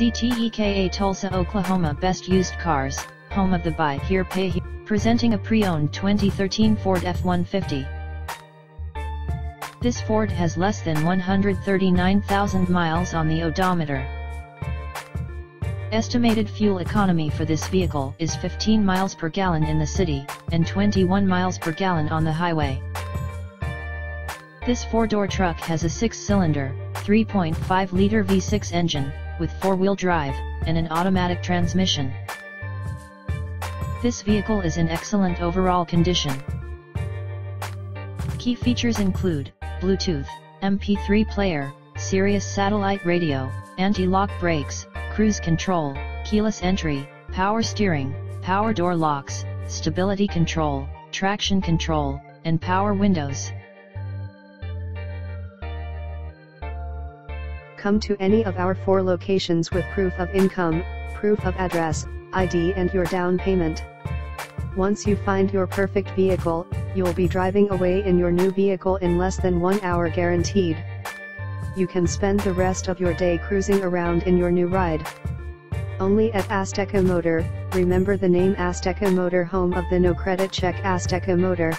Azteka Tulsa, Oklahoma Best Used Cars, home of the Buy Here Pay Here, presenting a pre-owned 2013 Ford F-150. This Ford has less than 139,000 miles on the odometer. Estimated fuel economy for this vehicle is 15 miles per gallon in the city, and 21 miles per gallon on the highway. This four-door truck has a six-cylinder, 3.5-liter V6 engine, with four-wheel drive, and an automatic transmission. This vehicle is in excellent overall condition. Key features include, Bluetooth, MP3 player, Sirius satellite radio, anti-lock brakes, cruise control, keyless entry, power steering, power door locks, stability control, traction control, and power windows. Come to any of our four locations with proof of income, proof of address, ID and your down payment. Once you find your perfect vehicle, you'll be driving away in your new vehicle in less than one hour guaranteed. You can spend the rest of your day cruising around in your new ride. Only at Azteka Motor, remember the name Azteka Motor home of the no credit check Azteka Motor,